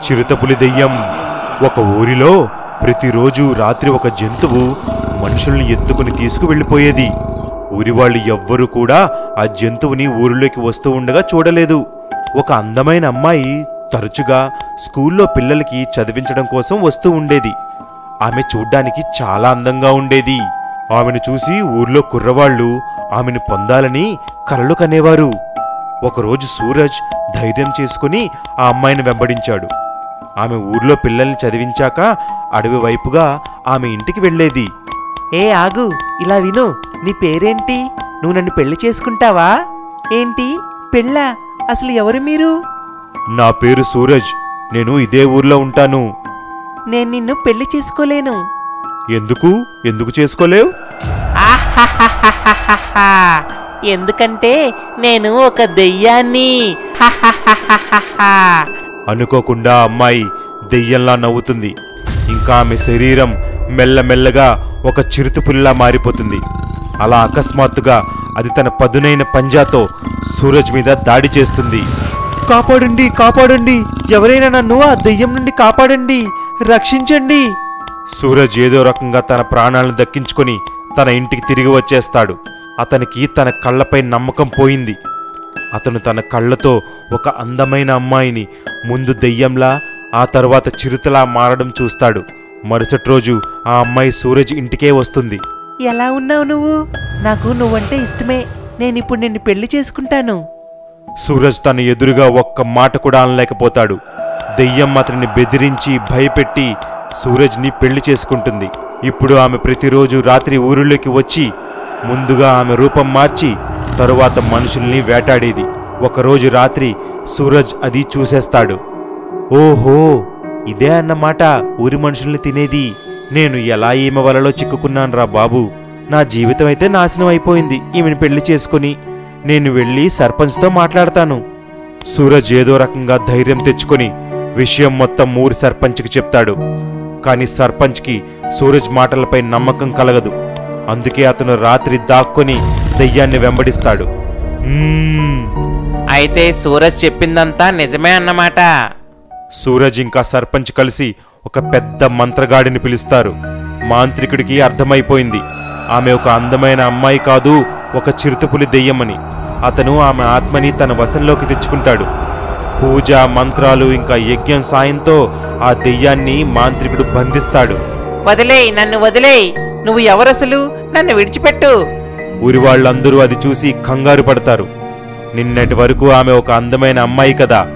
చిరుతపులి దెయ్యం. ఒక ఊరిలో ప్రతిరోజు రాత్రి ఒక జంతువు మనుషుల్ని ఎత్తుకుని తీసుకువెళ్ళిపోయేది. ఊరి వాళ్ళు ఎవ్వరూ కూడా ఆ జంతువుని ఊరిలోకి వస్తూ ఉండగా చూడలేదు. ఒక అందమైన అమ్మాయి తరచుగా స్కూల్లో పిల్లలకి చదివించడం కోసం వస్తూ ఉండేది. ఆమె చూడ్డానికి చాలా అందంగా ఉండేది. ఆమెను చూసి ఊర్లో కుర్రవాళ్ళు ఆమెను పొందాలని కలలు కనేవారు. ఒకరోజు సూరజ్ ధైర్యం చేసుకుని ఆ అమ్మాయిని వెంబడించాడు. ఆమె ఊర్లో పిల్లల్ని చదివించాక అడవి వైపుగా ఆమె ఇంటికి వెళ్ళేది. ఏ ఆగు ఇలా విను. నీ పేరేంటి? నువ్వు నన్ను పెళ్ళి చేసుకుంటావా? ఏంటి? పెళ్ళా? అసలు ఎవరు మీరు? నా పేరు సూరజ్. నేను ఇదే ఊర్లో ఉంటాను. నేను నిన్ను పెళ్ళి చేసుకోలేను. ఎందుకు? ఎందుకు చేసుకోలేవు. ఎందుకంటే నేను ఒక దెయ్యాన్ని. అనుకోకుండా అమ్మాయి దెయ్యంలా నవ్వుతుంది. ఇంకా ఆమె శరీరం మెల్లమెల్లగా ఒక చిరుతుపుల్లా మారిపోతుంది. అలా అకస్మాత్తుగా అది తన పదునైన పంజాతో సూరజ్ మీద దాడి చేస్తుంది. కాపాడండి కాపాడండి. ఎవరైనా నన్ను ఆ దెయ్యం నుండి కాపాడండి. రక్షించండి. సూరజ్ ఏదో రకంగా తన ప్రాణాలను దక్కించుకొని తన ఇంటికి తిరిగి వచ్చేస్తాడు. అతనికి తన కళ్ళపై నమ్మకం పోయింది. అతను తన కళ్ళతో ఒక అందమైన అమ్మాయిని ముందు దెయ్యంలా ఆ తర్వాత చిరుతలా మారడం చూస్తాడు. మరుసటి రోజు ఆ అమ్మాయి సూరజ్ ఇంటికే వస్తుంది. ఎలా ఉన్నావు నువ్వు? నాకు నువ్వంటే ఇష్టమే. నేను ఇప్పుడు నిన్ను పెళ్ళి చేసుకుంటాను. సూరజ్ తన ఎదురుగా ఒక్క మాట కూడా అనలేకపోతాడు. దెయ్యం అతనిని బెదిరించి భయపెట్టి సూరజ్ని పెళ్ళి చేసుకుంటుంది. ఇప్పుడు ఆమె ప్రతిరోజు రాత్రి ఊరిలోకి వచ్చి ముందుగా ఆమె రూపం మార్చి తరువాత మనుషుల్ని వేటాడేది. ఒకరోజు రాత్రి సూరజ్ అది చూసేస్తాడు. ఓహో ఇదే అన్నమాట ఊరి మనుషుల్ని తినేది. నేను ఎలా ఈమె వలలో చిక్కుకున్నాను రా బాబు? నా జీవితం అయితే నాశనం అయిపోయింది ఈమెను పెళ్ళి చేసుకుని. నేను వెళ్ళి సర్పంచ్తో మాట్లాడతాను. సూరజ్ ఏదో రకంగా ధైర్యం తెచ్చుకొని విషయం మొత్తం ఊరి సర్పంచ్కి చెప్తాడు. కానీ సర్పంచ్కి సూరజ్ మాటలపై నమ్మకం కలగదు. అందుకే అతను రాత్రి దాక్కొని దెయ్యాన్ని వెంబడిస్తాడు. అయితే సూరజ్ చెప్పిందంతా నిజమే అన్నమాట. సూరజ్ ఇంకా సర్పంచ్ కలిసి ఒక పెద్ద మంత్రగాడిని పిలుస్తారు. మాంత్రికుడికి అర్థమైపోయింది. ఆమె ఒక అందమైన అమ్మాయి కాదు ఒక చిరుతపులి దెయ్యమని. అతను ఆమె ఆత్మని తన వశంలోకి తెచ్చుకుంటాడు. పూజ మంత్రాలు ఇంకా యజ్ఞం సాయంతో ఆ దెయ్యాన్ని మాంత్రికుడు బంధిస్తాడు. వదిలేయ్ నన్ను వదిలేయ్. నువ్వు ఎవరసలు? నన్ను విడిచిపెట్టు. ఊరి వాళ్ళందరూ అది చూసి కంగారు పడతారు. నిన్నటి వరకు ఆమె ఒక అందమైన అమ్మాయి కదా.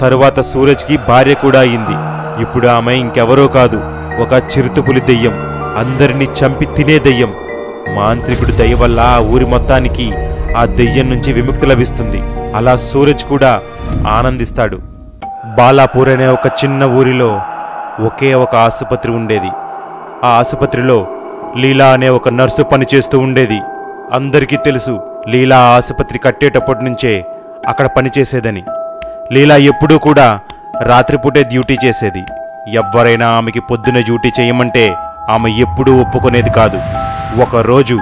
తరువాత సూరజ్కి భార్య కూడా అయింది. ఇప్పుడు ఆమె ఇంకెవరో కాదు. ఒక చిరుతుపులి దెయ్యం. అందరినీ చంపి తినే దెయ్యం. మాంత్రికుడి దయ వల్ల ఆ ఊరి మొత్తానికి ఆ దెయ్యం నుంచి విముక్తి లభిస్తుంది. అలా సూరజ్ కూడా ఆనందిస్తాడు. బాలాపూర్ అనే ఒక చిన్న ఊరిలో ఒకే ఒక ఆసుపత్రి ఉండేది. ఆ ఆసుపత్రిలో లీలా అనే ఒక నర్సు పనిచేస్తూ ఉండేది. అందరికీ తెలుసు లీలా ఆసుపత్రి కట్టేటప్పటి నుంచే అక్కడ పనిచేసేదని. లీలా ఎప్పుడూ కూడా రాత్రిపూటే డ్యూటీ చేసేది. ఎవ్వరైనా ఆమెకి పొద్దున డ్యూటీ చేయమంటే ఆమె ఎప్పుడూ ఒప్పుకునేది కాదు. ఒకరోజు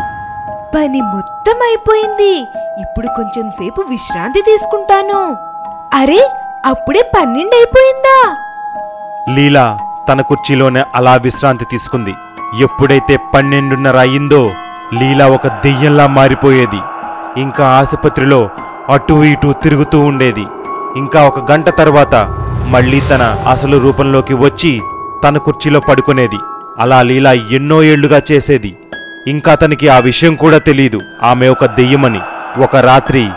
పని మొత్తం అయిపోయింది ఇప్పుడు కొంచెం సేపు విశ్రాంతి తీసుకుంటాను. అరే అప్పుడే పన్నెండు అయిపోయిందా లీలా తన కుర్చీలోనే అలా విశ్రాంతి తీసుకుంది. ఎప్పుడైతే పన్నెండున్నర అయిందో లీలా ఒక దెయ్యంలా మారిపోయేది. ఇంకా ఆసుపత్రిలో అటు ఇటు తిరుగుతూ ఉండేది. ఇంకా ఒక గంట తర్వాత మళ్ళీ తన అసలు రూపంలోకి వచ్చి తన కుర్చీలో పడుకునేది. అలా లీలా ఎన్నో ఏళ్ళుగా చేసేది. ఇంకా అతనికి ఆ విషయం కూడా తెలియదు ఆమె ఒక దెయ్యమని. ఒక రాత్రి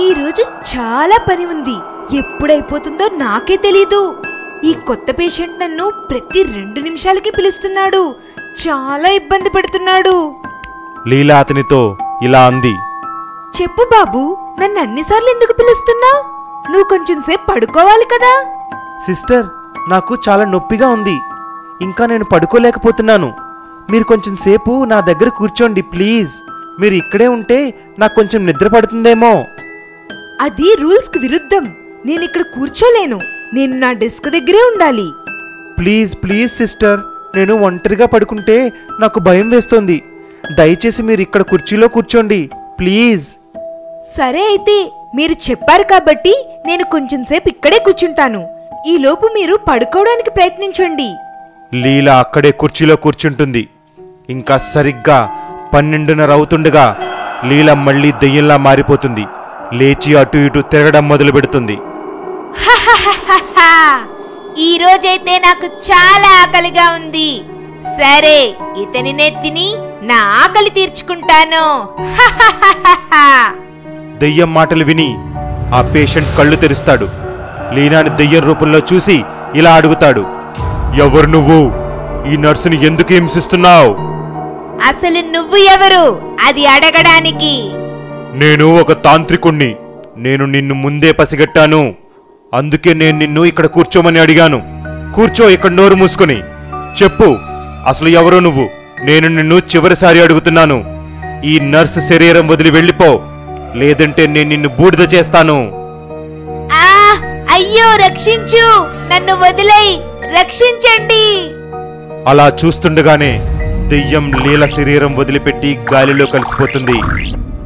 ఈరోజు చాలా పని ఉంది. ఎప్పుడైపోతుందో నాకే తెలీదు. ఈ కొత్త పేషెంట్ నన్ను ప్రతి రెండు నిమిషాలకి పిలుస్తున్నాడు. చాలా ఇబ్బంది పెడుతున్నాడు. లీలా అతనితో ఇలా అంది. చెప్పు బాబు నన్ను అన్నిసార్లు ఎందుకు పిలుస్తున్నావు? నువ్వు కొంచెం సేపు పడుకోవాలి కదా? సిస్టర్ నాకు చాలా నొప్పిగా ఉంది. ఇంకా నేను పడుకోలేకపోతున్నాను. మీరు కొంచెం సేపు నా దగ్గర కూర్చోండి ప్లీజ్. మీరు ఇక్కడే ఉంటే నాకు కొంచెం నిద్ర పడుతుందేమో. అది రూల్స్కి విరుద్ధం. నేను ఇక్కడ కూర్చోలేను. నేను నా డెస్క్ దగ్గరే ఉండాలి. Please please sister. నేను ఒంటరిగా పడుకుంటే నాకు భయం వేస్తోంది. దయచేసి మీరు ఇక్కడ కుర్చీలో కూర్చోండి ప్లీజ్. సరే అయితే మీరు చెప్పారు కాబట్టి నేను కొంచెం సేపు ఇక్కడే కూర్చుంటాను. ఈలోపు మీరు పడుకోవడానికి ప్రయత్నించండి. లీల అక్కడే కుర్చీలో కూర్చుంటుంది. ఇంకా సరిగ్గా పన్నెండున్నర అవుతుండగా లీల మళ్ళీ దెయ్యంలా మారిపోతుంది. లేచి అటు ఇటు తిరగడం మొదలు పెడుతుంది! ఈ రోజైతే నాకు చాలా ఆకలిగా ఉంది. సరే ఇతనినే తిని నా ఆకలి తీర్చుకుంటాను! దెయ్యం మాటలు విని ఆ పేషెంట్ కళ్ళు తెరుస్తాడు. లీనాని దెయ్యం రూపంలో చూసి ఇలా అడుగుతాడు. ఎవరు నువ్వు? ఈ నర్సుని ఎందుకు హింసిస్తున్నావు? అసలు నువ్వు ఎవరు? అది అడగడానికి. నేను ఒక తాంత్రికుణ్ణి. నేను నిన్ను ముందే పసిగట్టాను. అందుకే నేను నిన్ను ఇక్కడ కూర్చోమని అడిగాను. కూర్చో ఇక్కడ నోరు మూసుకొని. చెప్పు అసలు ఎవరో నువ్వు? నేను నిన్ను చివరిసారి అడుగుతున్నాను. ఈ నర్సు శరీరం వదిలి వెళ్ళిపో. లేదంటే నేను నిన్ను బూడిద చేస్తాను. ఆ అయ్యో రక్షించు. నన్ను వదిలేయ్. రక్షించండి. అలా చూస్తుండగానే దెయ్యం లీల శరీరం వదిలిపెట్టి గాలిలో కలిసిపోతుంది.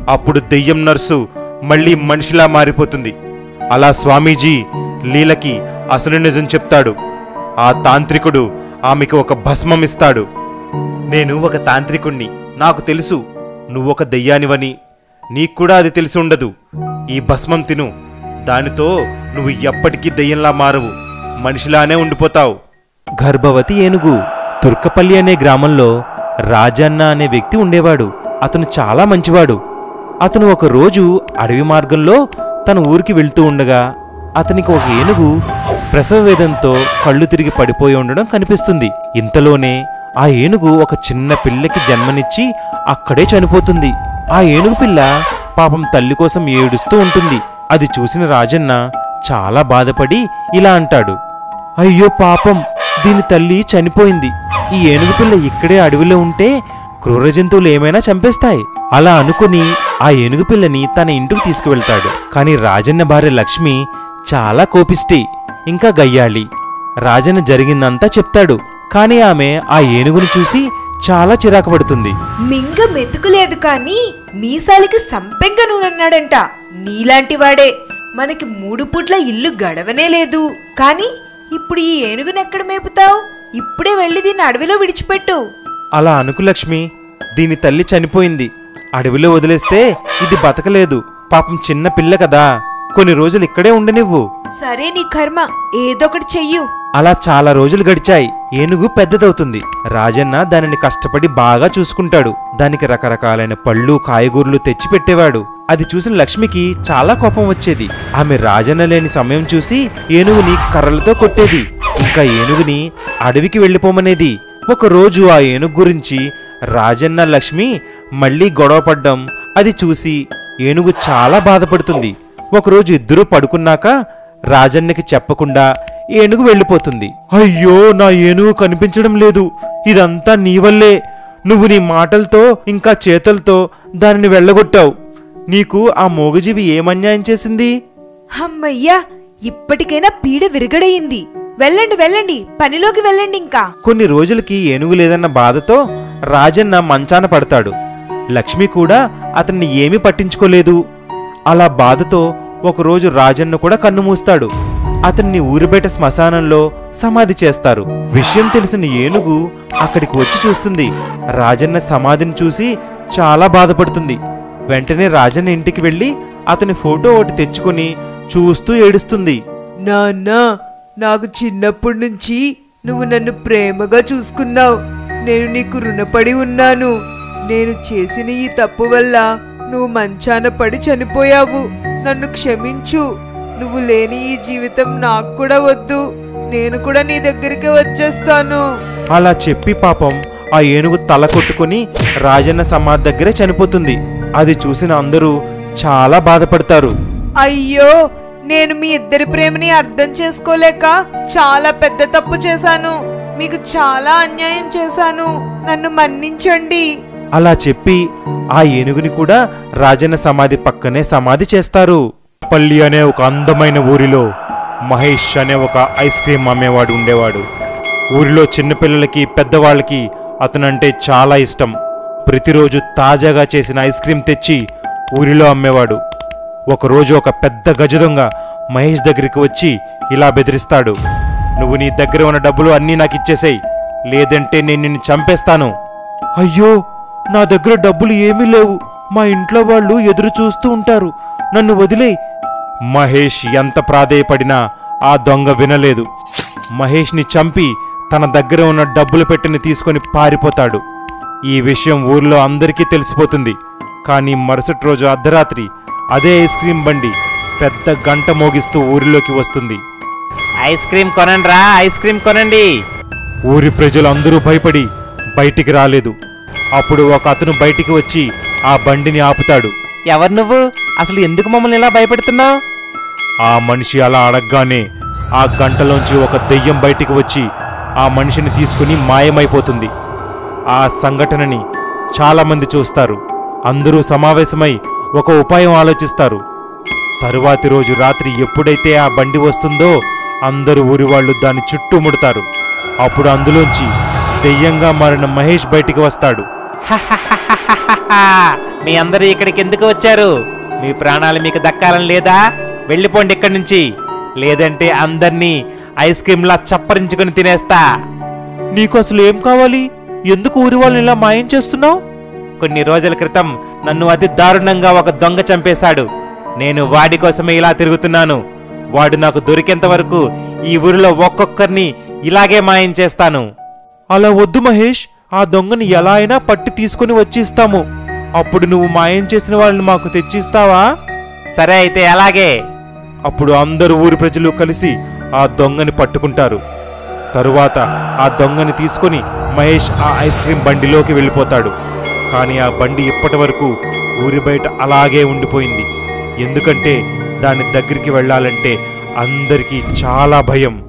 అప్పుడు దెయ్యం నర్సు మళ్ళీ మనిషిలా మారిపోతుంది. అలా స్వామీజీ లీలకి అసలు నిజం చెప్తాడు. ఆ తాంత్రికుడు ఆమెకు ఒక భస్మం ఇస్తాడు. నేను ఒక తాంత్రికుణ్ణి. నాకు తెలుసు నువ్వొక దెయ్యానివని. నీకు కూడా అది తెలిసి ఉండదు. ఈ భస్మం తిను. దానితో నువ్వు ఎప్పటికీ దెయ్యంలా మారవు. మనిషిలానే ఉండిపోతావు. గర్భవతి ఏనుగు తుర్కపల్లి అనే గ్రామంలో రాజన్న అనే వ్యక్తి ఉండేవాడు. అతను చాలా మంచివాడు. అతను ఒక రోజు అడవి మార్గంలో తన ఊరికి వెళ్తూ ఉండగా అతనికి ఒక ఏనుగు ప్రసవ వేదంతో కళ్ళు తిరిగి పడిపోయి ఉండడం కనిపిస్తుంది. ఇంతలోనే ఆ ఏనుగు ఒక చిన్న పిల్లకి జన్మనిచ్చి అక్కడే చనిపోతుంది. ఆ ఏనుగు పిల్ల పాపం తల్లి కోసం ఏడుస్తూ ఉంటుంది. అది చూసిన రాజన్న చాలా బాధపడి ఇలా అంటాడు. అయ్యో పాపం దీని తల్లి చనిపోయింది. ఈ ఏనుగు పిల్ల ఇక్కడే అడవిలో ఉంటే క్రూర జంతువులు ఏమైనా చంపేస్తాయి. అలా అనుకుని ఆ ఏనుగు పిల్లని తన ఇంటికి తీసుకువెళ్తాడు. కానీ రాజన్న భార్య లక్ష్మి చాలా కోపిష్టి ఇంకా గయ్యాళి. రాజన్న జరిగిందంతా చెప్తాడు కానీ ఆమె ఆ ఏనుగుని చూసి చాలా చిరాకు పడుతుంది మింగ మెతుకులేదు కానీ మీసాలికి సంపెంగ నూనన్నాడంట. నీలాంటి వాడే. మనకి మూడు పూట్ల ఇల్లు గడవనే లేదు. కానీ ఇప్పుడు ఈ ఏనుగునెక్కడ మేపుతావు? ఇప్పుడే వెళ్ళి దీన్ని అడవిలో విడిచిపెట్టు. అలా అనుకు లక్ష్మి దీని తల్లి చనిపోయింది. అడవిలో వదిలేస్తే ఇది బతకలేదు. పాపం చిన్న పిల్ల కదా. కొన్ని రోజులు ఇక్కడే ఉండనివ్వు. సరే నీ కర్మ ఏదొకటి చెయ్యు. అలా చాలా రోజులు గడిచాయి. ఏనుగు పెద్దదవుతుంది. రాజన్న దానిని కష్టపడి బాగా చూసుకుంటాడు. దానికి రకరకాలైన పళ్ళు కాయగూరలు తెచ్చి పెట్టేవాడు అది చూసిన లక్ష్మికి చాలా కోపం వచ్చేది. ఆమె రాజన్న లేని సమయం చూసి ఏనుగుని కర్రలతో కొట్టేది. ఇంకా ఏనుగుని అడవికి వెళ్ళిపోమనేది. ఒక రోజు ఆ ఏనుగు గురించి రాజన్న లక్ష్మి మళ్ళీ గొడవ పడ్డం అది చూసి ఏనుగు చాలా బాధపడుతుంది. ఒకరోజు ఇద్దరూ పడుకున్నాక రాజన్నకి చెప్పకుండా ఏనుగు వెళ్ళిపోతుంది. అయ్యో నా ఏనుగు కనిపించడం లేదు. ఇదంతా నీ వల్లే. నువ్వు నీ మాటలతో ఇంకా చేతలతో దానిని వెళ్ళగొట్టావు. నీకు ఆ మోగజీవి ఏమన్యాయం చేసింది? అమ్మయ్యా ఇప్పటికైనా పీడ విరగడయింది. వెళ్ళండి వెళ్ళండి పనిలోకి వెళ్ళండి ఇంకా. కొన్ని రోజులకి ఏనుగు లేదన్న బాధతో రాజన్న మంచాన పడతాడు. లక్ష్మి కూడా అతన్ని ఏమీ పట్టించుకోలేదు. అలా బాధతో ఒకరోజు రాజన్న కూడా కన్నుమూస్తాడు. అతన్ని ఊరిబయట శ్మశానంలో సమాధి చేస్తారు. విషయం తెలిసిన ఏనుగు అక్కడికి వచ్చి చూస్తుంది. రాజన్న సమాధిని చూసి చాలా బాధపడుతుంది. వెంటనే రాజన్న ఇంటికి వెళ్ళి అతని ఫోటో ఒకటి తెచ్చుకొని చూస్తూ ఏడుస్తుంది. నాన్న నాకు చిన్నప్పటి నుంచి నువ్వు నన్ను ప్రేమగా చూసుకున్నావు. నేను నీకు రుణపడి ఉన్నాను. నేను చేసిన ఈ తప్పు వల్ల నువ్వు మంచాన పడి చనిపోయావు. నన్ను క్షమించు. నువ్వు లేని ఈ జీవితం నాకు కూడా వద్దు. నేను కూడా నీ దగ్గరికి వచ్చేస్తాను. అలా చెప్పి పాపం ఆ ఏనుగు తల కొట్టుకుని రాజన్న సమాధి దగ్గరే చనిపోతుంది. అది చూసిన అందరూ చాలా బాధపడతారు. అయ్యో నేను మీ ఇద్దరి ప్రేమని అర్థం చేసుకోలేక చాలా పెద్ద తప్పు చేశాను. మీకు చాలా అన్యాయం చేశాను. నన్ను మన్నించండి. అలా చెప్పి ఆ ఏనుగుని కూడా రాజన్న సమాధి పక్కనే సమాధి చేస్తారు. పల్లి అనే ఒక అందమైన ఊరిలో మహేష్ అనే ఒక ఐస్ క్రీమ్ అమ్మేవాడు ఉండేవాడు. ఊరిలో చిన్నపిల్లలకి పెద్దవాళ్ళకి అతనంటే చాలా ఇష్టం. ప్రతిరోజు తాజాగా చేసిన ఐస్ క్రీమ్ తెచ్చి ఊరిలో అమ్మేవాడు. ఒకరోజు ఒక పెద్ద గజ దొంగ మహేష్ దగ్గరికి వచ్చి ఇలా బెదిరిస్తాడు. నువ్వు నీ దగ్గర ఉన్న డబ్బులు అన్నీ నాకు ఇచ్చేసేయ్. లేదంటే నేను నిన్ను చంపేస్తాను. అయ్యో! నా దగ్గర డబ్బులు ఏమీ లేవు. మా ఇంట్లో వాళ్ళు ఎదురు చూస్తూ ఉంటారు. నన్ను వదిలేయ్. మహేష్ ఎంత ప్రాధేయపడినా ఆ దొంగ వినలేదు. మహేష్ని చంపి తన దగ్గర ఉన్న డబ్బులు పెట్టిని తీసుకొని పారిపోతాడు. ఈ విషయం ఊర్లో అందరికీ తెలిసిపోతుంది. కానీ మరుసటి రోజు అర్ధరాత్రి అదే ఐస్ క్రీం బండి పెద్ద గంట మోగిస్తూ ఊరిలోకి వస్తుంది. ఐస్ క్రీమ్ కొనండి రా ఐస్ క్రీమ్ కొనండి. ఊరి ప్రజలందరూ భయపడి బయటికి రాలేదు. అప్పుడు ఒక అతను బయటికి వచ్చి ఆ బండిని ఆపుతాడు. ఎవరు నువ్వు? అసలు ఎందుకు మమ్మల్ని ఇలా భయపెడుతున్నావు? ఆ మనిషి అలా అడగగానే ఆ గంటలోంచి ఒక దెయ్యం బయటికి వచ్చి ఆ మనిషిని తీసుకుని మాయమైపోతుంది. ఆ సంఘటనని చాలామంది చూస్తారు. అందరూ సమావేశమై ఒక ఉపాయం ఆలోచిస్తారు. తరువాతి రోజు రాత్రి ఎప్పుడైతే ఆ బండి వస్తుందో అందరూ ఊరి వాళ్ళు దాన్ని చుట్టుముడతారు. అప్పుడు అందులోంచి దెయ్యంగా మారిన మహేష్ బయటికి వస్తాడు. మీ అందరూ ఇక్కడికి ఎందుకు వచ్చారు? మీ ప్రాణాలు మీకు దక్కాలని లేదా? వెళ్ళిపోండి ఇక్కడి నుంచి. లేదంటే అందరినీ ఐస్ క్రీమ్లా చప్పరించుకొని తినేస్తా. నీకు అసలు ఏం కావాలి? ఎందుకు ఊరి వాళ్ళని ఇలా మాయం చేస్తున్నావు? కొన్ని రోజుల క్రితం నన్ను అతి దారుణంగా ఒక దొంగ చంపేశాడు. నేను వాడి కోసమే ఇలా తిరుగుతున్నాను. వాడు నాకు దొరికేంత వరకు ఈ ఊరిలో ఒక్కొక్కరిని ఇలాగే మాయం చేస్తాను. అలా వద్దు మహేష్. ఆ దొంగని ఎలా అయినా పట్టి తీసుకుని వచ్చిస్తాము. అప్పుడు నువ్వు మాయం చేసిన వాళ్ళని మాకు తెచ్చిస్తావా? సరే అయితే అలాగే. అప్పుడు అందరు ఊరి ప్రజలు కలిసి ఆ దొంగని పట్టుకుంటారు. తరువాత ఆ దొంగని తీసుకొని మహేష్ ఆ ఐస్ క్రీం బండిలోకి వెళ్ళిపోతాడు. కానీ ఆ బండి ఇప్పటి వరకు ఊరి బయట అలాగే ఉండిపోయింది. ఎందుకంటే దాని దగ్గరికి వెళ్ళాలంటే అందరికీ చాలా భయం.